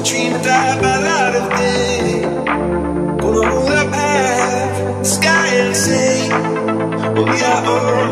a dream that I light of day. Gonna hold up half the sky and say, We are on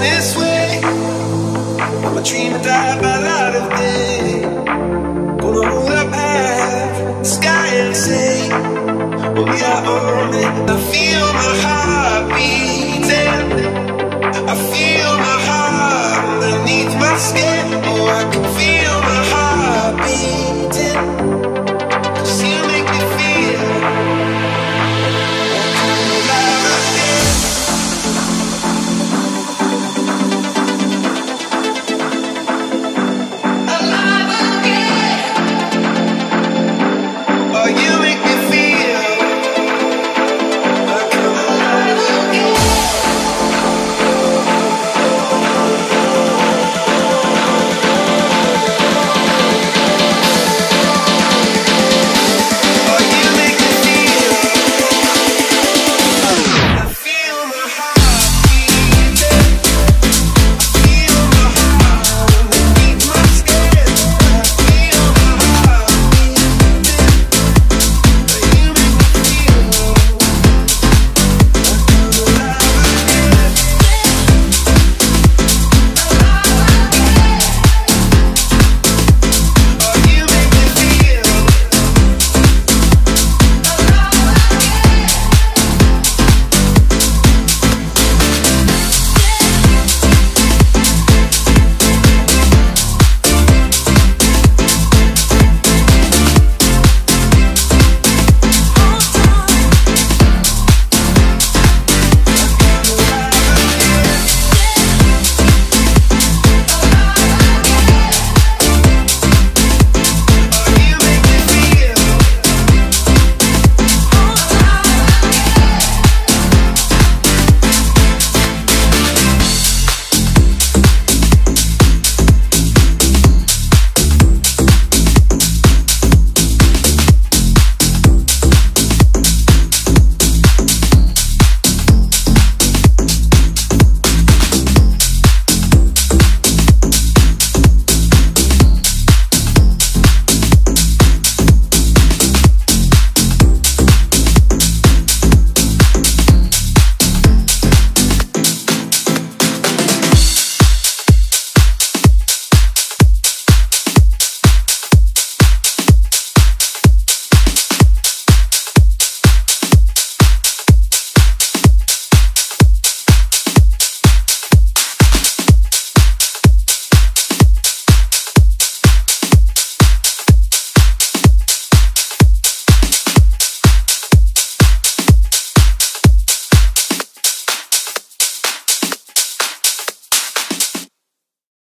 this way. I'm a dream that died by light of day. Gonna hold up half the sky and say, We are on it. I feel my heart.